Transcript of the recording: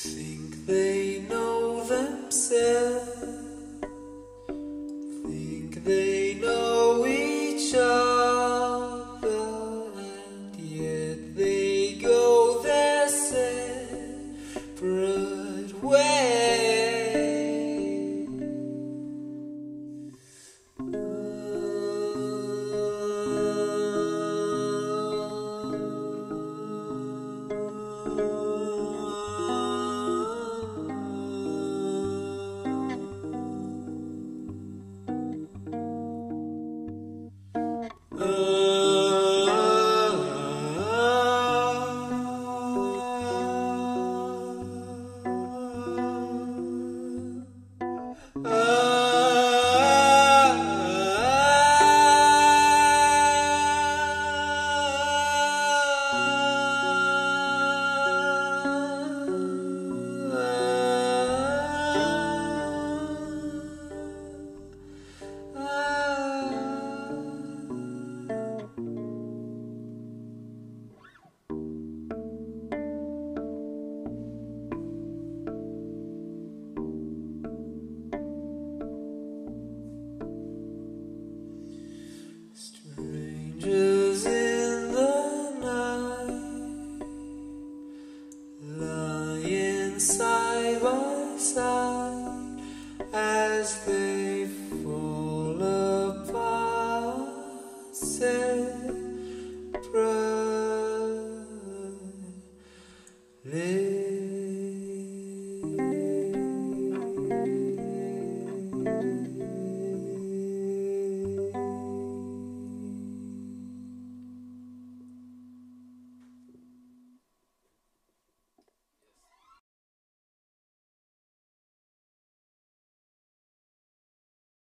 Think they know themselves, think they know each other, and yet they go their separate ways. side by side as they